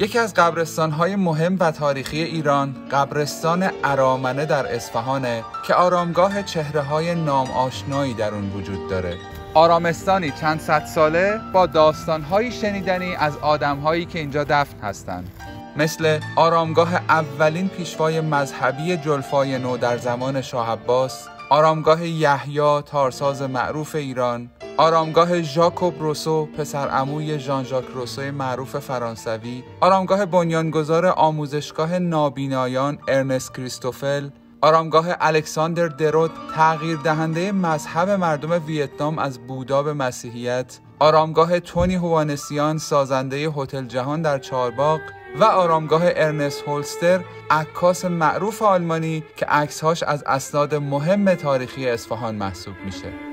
یکی از قبرستانهای مهم و تاریخی ایران قبرستان ارامنه در اصفهانه که آرامگاه چهره های نام آشنایی در اون وجود داره. آرامستانی چند صد ساله با داستانهایی شنیدنی از آدمهایی که اینجا دفن هستند مثل آرامگاه اولین پیشوای مذهبی جلفای نو در زمان شاه عباس آرامگاه یحیی تارساز معروف ایران آرامگاه ژاکوب روسو پسر عموی ژان ژاک روسو معروف فرانسوی آرامگاه بنیانگذار آموزشگاه نابینایان ارنست کریستوفل آرامگاه الکساندر درود تغییر دهنده مذهب مردم ویتنام از بودا به مسیحیت آرامگاه تونی هوانسیان سازنده هتل جهان در چارباغ و آرامگاه ارنست هولستر عکاس معروف آلمانی که عکسهاش از اسناد مهم تاریخی اصفهان محسوب میشه.